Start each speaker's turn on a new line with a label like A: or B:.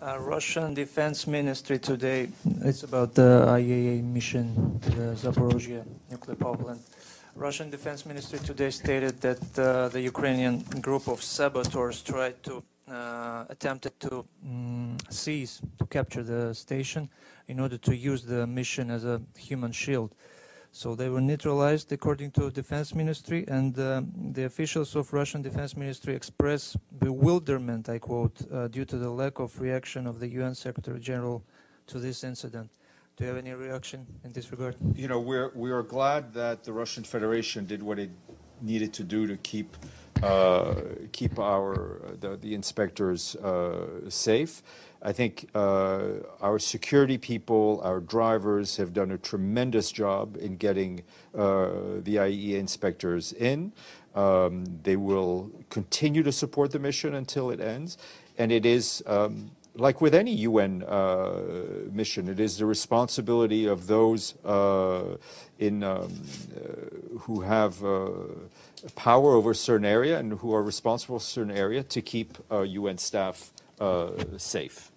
A: Uh, Russian Defense Ministry today, it's about the IAEA mission to the Zaporozhye nuclear power plant. Russian Defense Ministry today stated that uh, the Ukrainian group of saboteurs tried to uh, attempted to um, seize, to capture the station in order to use the mission as a human shield. So they were neutralized according to Defense Ministry, and uh, the officials of Russian Defense Ministry express bewilderment, I quote, uh, due to the lack of reaction of the UN Secretary General to this incident. Do you have any reaction in this regard?
B: You know, we're, we are glad that the Russian Federation did what it needed to do to keep keep our the, the inspectors uh, safe. I think uh, our security people, our drivers have done a tremendous job in getting uh, the IAEA inspectors in. Um, they will continue to support the mission until it ends. And it is, um, like with any UN uh, mission, it is the responsibility of those uh, in, um, uh, who have uh, power over certain area and who are responsible for certain area to keep UN staff uh, safe.